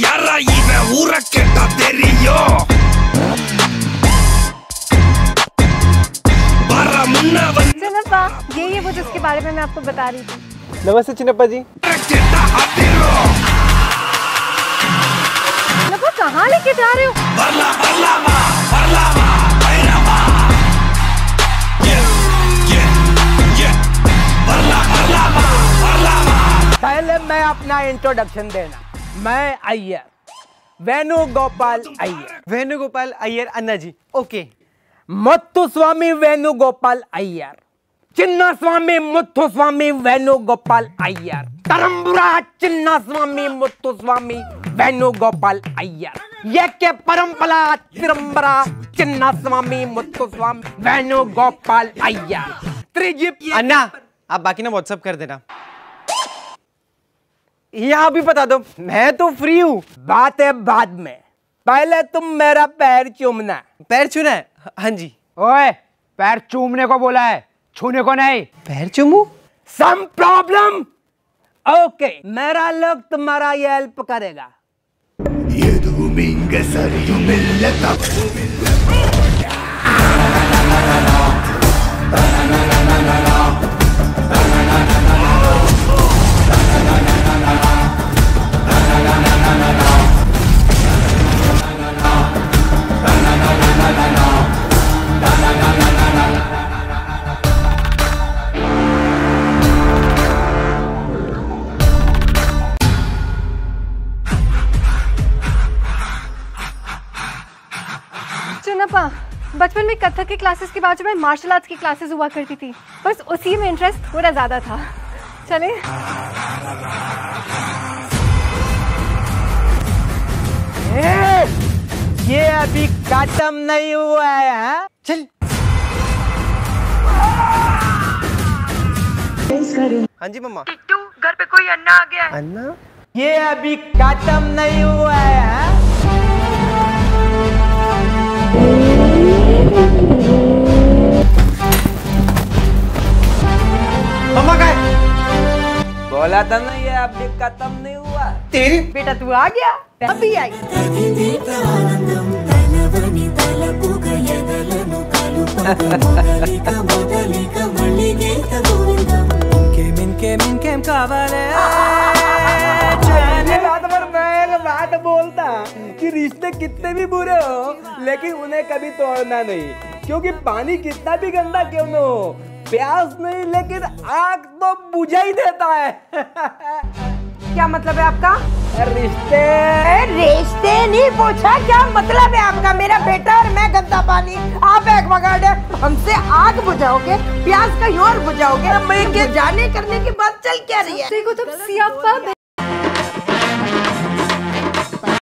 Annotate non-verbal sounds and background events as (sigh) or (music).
jarra y me burra che t'aterrillo barra ये ये वो जिसके बारे में मैं आपको बता रही थी। नमस्ते चिनप्पा जी। चिनप्पा कहाँ लेके जा रहे हो? बरला, मैं अपना इंट्रोडक्शन देना। मैं अय्यर। वेणु गोपाल अय्यर। वेणुगोपाल अय्यर अन्ना जी ओके। मुत्तु स्वामी वेणुगोपाल अय्यर। चिन्ना स्वामी मुत्तु स्वामी वेणुगोपाल अय्यर। तरंबुरा चिन्ना स्वामी मुत्तु स्वामी वेणुगोपाल अय्यर। ये के परंपरा तिरंबरा चिन्ना स्वामी मुत्तु स्वामी वेणुगोपाल अय्यर। त्रिजिप अन्ना आप बाकी ना व्हाट्सअप कर देना। यहाँ भी बता दो मैं तो फ्री हूँ। बात है बाद में। पहले तुम मेरा पैर चूमना। पैर छूना है? हाँ जी। ओए पैर चूमने को बोला है छूने को नहीं। पैर चूमू? सम प्रॉब्लम ओके मेरा लोग तुम्हारा ये हेल्प करेगा। चिन्नप्पा बचपन में कथक की क्लासेस के बाद जो मैं मार्शल आर्ट्स की क्लासेस हुआ करती थी बस उसी में इंटरेस्ट थोड़ा ज़्यादा था। चले। ए, ये अभी खत्म नहीं हुआ है हाँ? चल। हाँ जी मम्मा। घर पे कोई अन्ना आ गया अन्ना? ये अभी खत्म नहीं हुआ है हाँ? मम्मा का बोला था ना ये अभी खत्म नहीं हुआ। तेरी? बेटा तू आ गया? अभी आई। ये रिश्ते कितने भी बुरे हो लेकिन उन्हें कभी तोड़ना नहीं। क्योंकि पानी कितना भी गंदा क्यों न हो प्यास नहीं लेकिन आग तो बुझा ही देता है। (laughs) क्या मतलब है आपका? रिश्ते। रिश्ते नहीं पूछा क्या मतलब है आपका? मेरा बेटा और मैं गंदा पानी आप एक मगाड़ हमसे आग बुझाओगे प्यास कहीं और बुझाओगे जाने करने की बात चल क्या रही है? देखो तुम सियाप्पा